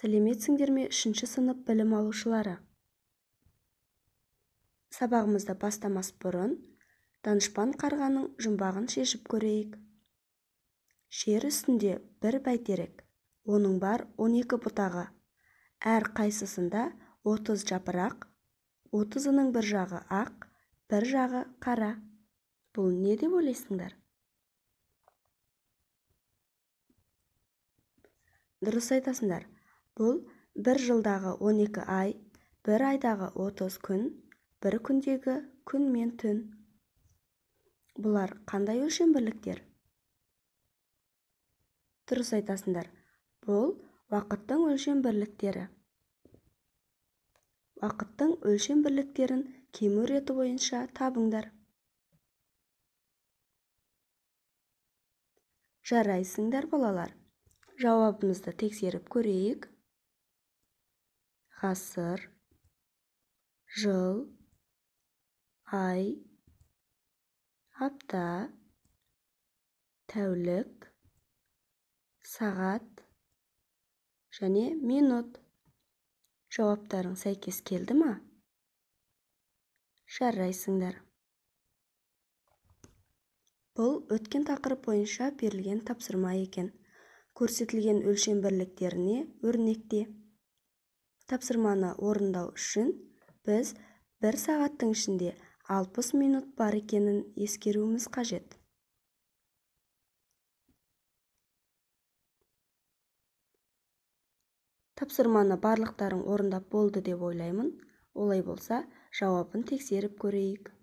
сәлеметсіңдер ме үшінші сынып білім алушылары? Сабағымызды бастамас бұрын данышпан қарғаның жұмбағын шешіп көрейік. Жер үстінде бір бәйтерек оның бар он екі бұтағы. Әр қайсысында отыз жапырақ отызының бір жағы ақ бір жағы қара. Бұл не деп ойлайсыңдар? Дұрыс айтасыңдар. Бұл бір жылдағы он екі ай бір айдағы отыз күн бір күндегі күн мен түн. Бұлар қандай өлшем бірліктер дұрыс айтасыңдар. Бұл уақыттың өлшем бірліктері уақыттың өлшем бірліктерін кему реті бойынша табыңдар. Жарайсыңдар балалар. Жауабымызды тексеріп көрейік. Ғасыр жыл ай апта тәулік сағат және минут. Жауаптарың сәйкес келді ма? Жарайсыңдар. Бұл өткен тақырып бойынша берілген тапсырма екен. Көрсетілген өлшем бірліктеріне өрнекте. Тапсырманы орындау үшін біз бір сағаттың ішінде 60 минут бар екенін ескеруіміз қажет. Тапсырманы барлықтарың орындап болды деп ойлаймын. Олай болса жауабын тексеріп көрейік.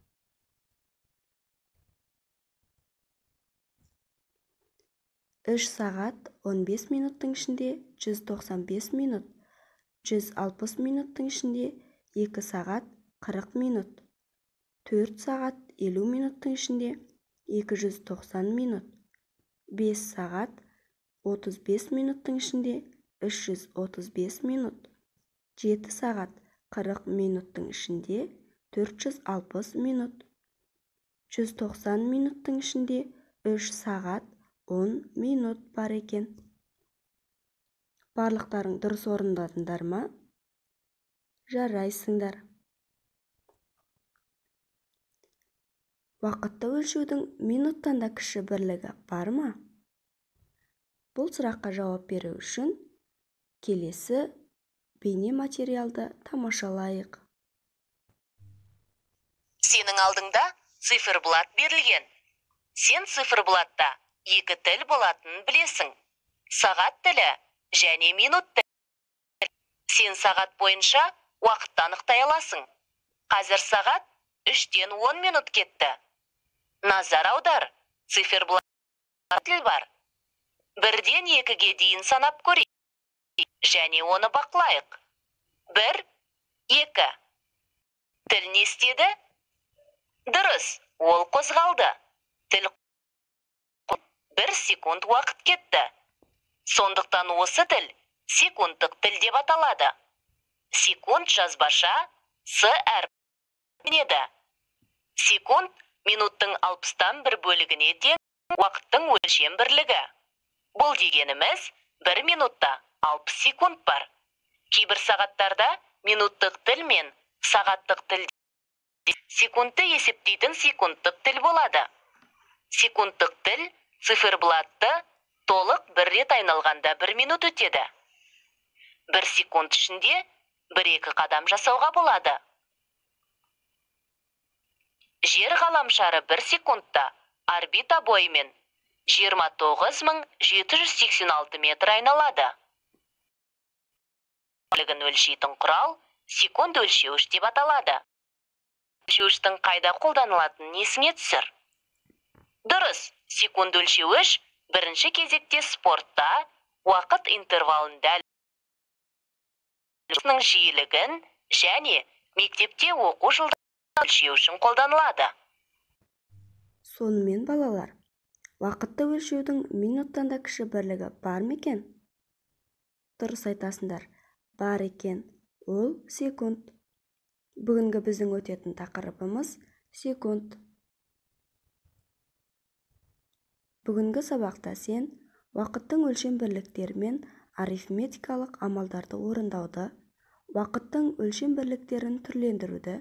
Үш сағат 15 минуттың ішінде 195 минут 160 минуттың ішінде 2 сағат 40 минут 4 сағат 50 минуттың ішінде 290 минут 5 сағат 35 минуттың ішінде 335 минут 7 сағат 40 минуттың ішінде 460 минут 190 минуттың ішінде 3 сағат 10 минут бар екен. Барлықтарың дұрыс орындадыңдар ма? Жарайсыңдар. Уақытты өлшеудің минуттан да кіші бірлігі бар ма? Бұл сұраққа жауап беру үшін келесі бейне материалды тамашалайық. Сенің алдыңда циферблат берілген. Сен циферблатта екі тіл болатынын білесің. Сағат тілі және минут сен сағат бойынша уақытты анықтай аласың. Қазір сағат үштен он минут кетті. Назар аудар циферблат бар. Бірден екіге дейін санап көрейік және оны бақылайық. Бір екі. Тіл не істеді? Дұрыс ол қозғалды. Тіл бір секунд уақыт кетті. Сондықтан осы тіл секундтық тіл деп аталады. Секунд жазбаша с әрпінеді секунд минуттың алпыстан бір бөлігіне тең уақыттың өлшем бірлігі. Бұл дегеніміз бір минутта алпыс секунд бар. Кейбір сағаттарда минуттық тіл мен сағаттық тіл секундты есептейтін секундтық тіл болады. Секундтық тіл циферблатты толық бір рет айналғанда бір минут өтеді. Бір секунд ішінде бір екі қадам жасауға болады. Жер ғаламшары бір секундта орбита бойымен 29786 метр айналады. Өлшейтін құрал секунд өлшеуіш деп аталады. Өлшеуіштің қайда қолданылатынын есіңе түсір. Дұрыс секунд өлшеуіш бірінші кезекте спортта уақыт интервалын дәл жиілігін және мектепте оқу жылдарын өлшеу үшін қолданылады. Сонымен балалар уақытты өлшеудің минуттан да кіші бірлігі бар ма екен? Дұрыс айтасыңдар бар екен. Ол секунд. Бүгінгі біздің өтетін тақырыбымыз секунд. Бүгінгі сабақта сен уақыттың өлшем бірліктерімен арифметикалық амалдарды орындауды уақыттың өлшем бірліктерін түрлендіруді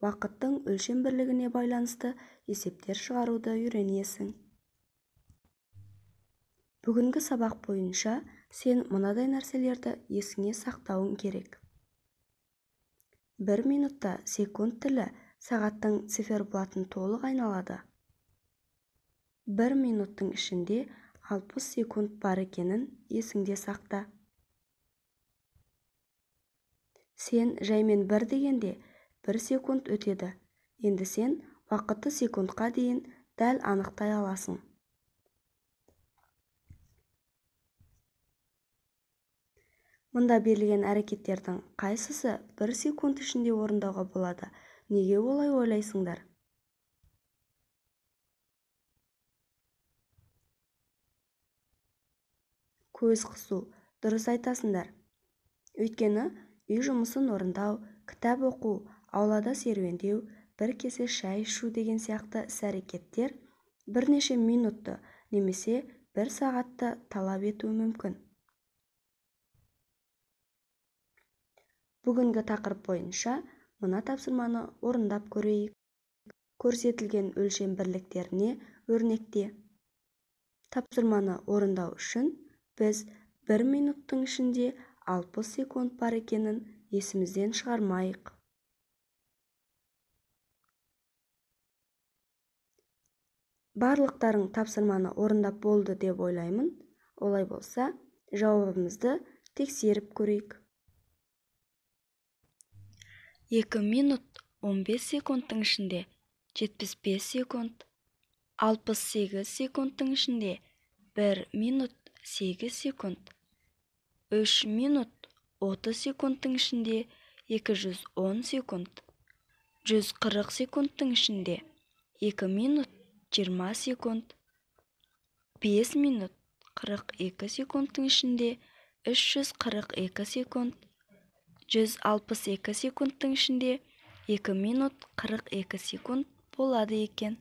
уақыттың өлшем бірлігіне байланысты есептер шығаруды үйренесің. Бүгінгі сабақ бойынша сен мынадай нәрселерді есіңе сақтауың керек. Бір минутта секунд тілі сағаттың циферблатын толық айналады. Бір минуттың ішінде 60 секунд бар екенін есіңде сақта. Сен жаймен бір дегенде бір секунд өтеді. Енді сен уақытты секундқа дейін дәл анықтай аласың. Мұнда берілген әрекеттердің қайсысы бір секунд ішінде орындауға болады? Неге олай ойлайсыңдар? Көз қысу. Дұрыс айтасыңдар. Өйткені үй жұмысын орындау кітап оқу аулада серуендеу бір кесе шай ішу деген сияқты іс-әрекеттер бірнеше минутты немесе бір сағатты талап етуі мүмкін. Бүгінгі тақырып бойынша мына тапсырманы орындап көрейік. Көрсетілген өлшем бірліктеріне өрнекте. Тапсырманы орындау үшін біз бір минуттың ішінде 60 секунд бар екенін есімізден шығармайық. Барлықтарың тапсырманы орындап болды деп ойлаймын. Олай болса жауабымызды тексеріп көрейік. Екі минут 15 секундтың ішінде 75 секунд 68 секундтың ішінде 1 минут 8 секунд. 3 минут 30 секундтың ішінде 210 секунд. 140 секундтың ішінде 2 минут 20 секунд. 5 минут 42 секундтың ішінде 342 секунд. 162 секундтың ішінде 2 минут 42 секунд болады екен.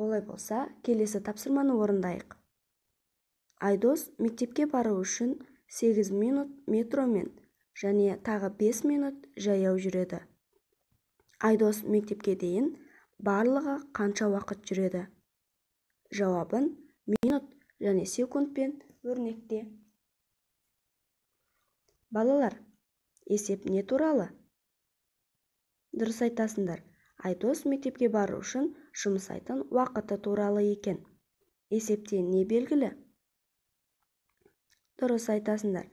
Олай болса келесі тапсырманы орындайық. Айдос мектепке бару үшін 8 минут метромен және тағы 5 минут жаяу жүреді. Айдос мектепке дейін барлығы қанша уақыт жүреді? Жауабын минут және секундпен өрнекте. Балалар есеп не туралы? Дұрыс айтасыңдар. Айдос мектепке бару үшін жұмсайтын уақыты туралы екен. Есепте не белгілі? Дұрыс айтасыңдар.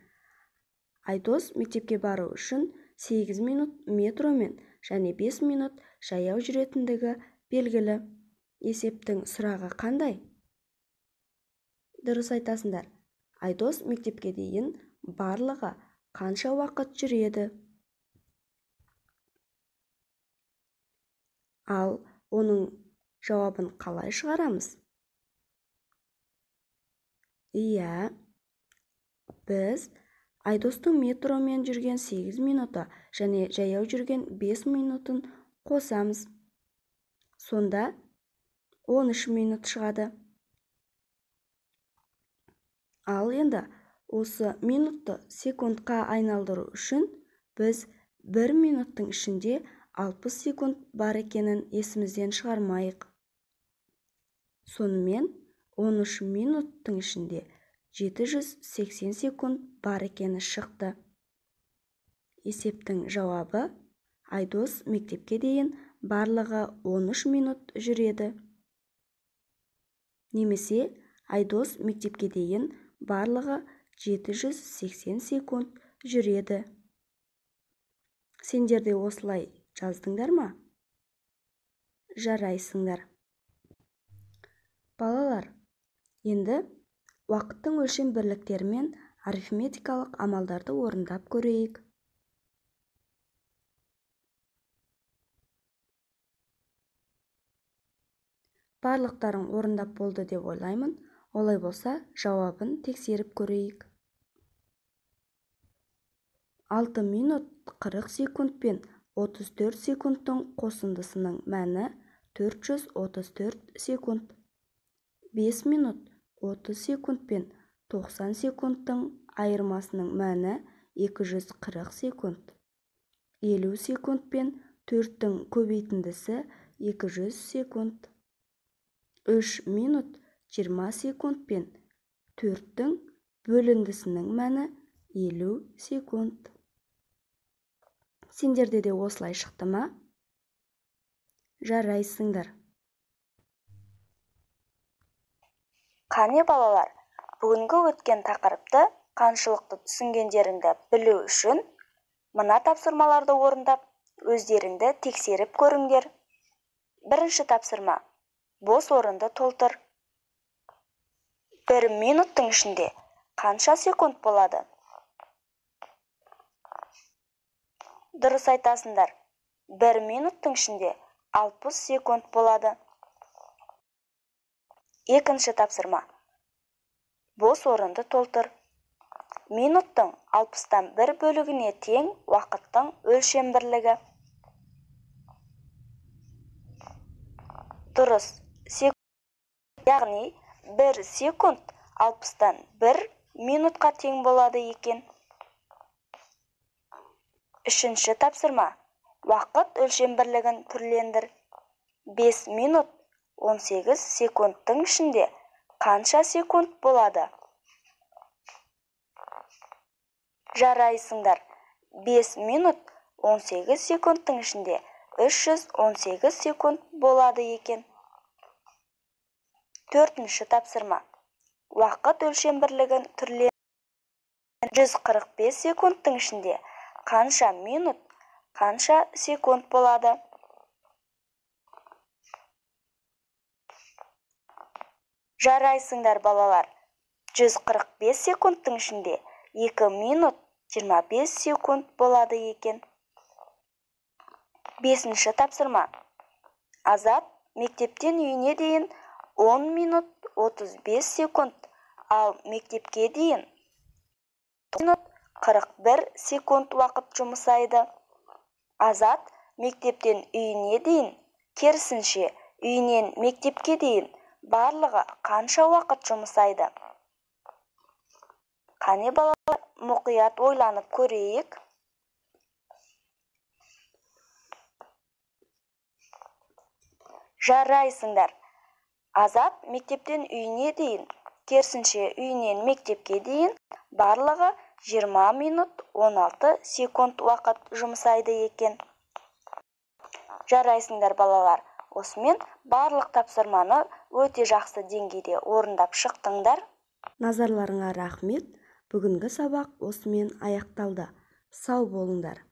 Айдос мектепке бару үшін 8 минут метромен және 5 минут жаяу жүретіндігі белгілі. Есептің сұрағы қандай? Дұрыс айтасыңдар. Айдос мектепке дейін барлығы қанша уақыт жүреді? Ал оның жауабын қалай шығарамыз? Иә біз айдостың метромен жүрген 8 минуты және жаяу жүрген 5 минутын қосамыз. Сонда 13 минут шығады. Ал енді осы минутты секундқа айналдыру үшін біз бір минуттың ішінде 60 секунд бар екенін есімізден шығармайық. Сонымен 13 минуттың ішінде 780 секунд бар екені шықты. Есептің жауабы айдос мектепке дейін барлығы 13 минут жүреді. Немесе айдос мектепке дейін барлығы 780 секунд жүреді. Сендер де осылай жаздыңдар ма? Жарайсыңдар. Балалар енді уақыттың өлшем бірліктері мен арифметикалық амалдарды орындап көрейік. Барлықтарың орындап болды деп ойлаймын. Олай болса жауабын тексеріп көрейік. 6 минут 40 секунд пен 34 секундтың қосындысының мәні 434 секунд. 5 минут 30 секунд пен 90 секундтың айырмасының мәні 240 секунд. 50 секунд пен 4-тің көбейтіндісі 200 секунд. 3 минут 20 секунд пен 4-тің бөліндісінің мәні 50 секунд. сендерде де осылай шықты ма? жарайсыңдар. Қане балалар бүгінгі өткен тақырыпты қаншылықты түсінгендеріңді білу үшін мына тапсырмаларды орындап өздеріңді тексеріп көріңдер. Бірінші тапсырма бос орынды толтыр. Бір минуттың ішінде қанша секунд болады? Дұрыс айтасыңдар бір минуттың ішінде 60 секунд болады. Екінші тапсырма. Бос орынды толтыр. Минуттың алпыстан бір бөлігіне тең уақыттың өлшем бірлігі. Дұрыс. Яғни бір секунд алпыстан бір минутқа тең болады екен. Үшінші тапсырма. Уақыт өлшем бірлігін түрлендір. 5 минут 18 секундтың ішінде қанша секунд болады? Жарайсыңдар. 5 минут 18 секундтың ішінде 318 секунд болады екен. Төртінші тапсырма. Уақыт өлшем бірлігін түрле 145 секундтың ішінде қанша минут қанша секунд болады? Жарайсыңдар балалар. 145 секундтың ішінде 2 минут 25 секунд болады екен. Бесінші тапсырма. Азат мектептен үйіне дейін 10 минут 35 секунд ал мектепке дейін минут 41 секунд уақыт жұмсайды азат мектептен үйіне дейін керісінше үйінен мектепке дейін барлығы қанша уақыт жұмсайды қане балалар мұқият ойланып көрейік. Жарайсыңдар. Азат мектептен үйіне дейін керісінше үйінен мектепке дейін барлығы 20 минут 16 секунд уақыт жұмсайды екен. Жарайсыңдар балалар. Осымен барлық тапсырманы өте жақсы деңгейде орындап шықтыңдар. Назарларыңа рахмет. Бүгінгі сабақ осымен аяқталды. Сау болыңдар.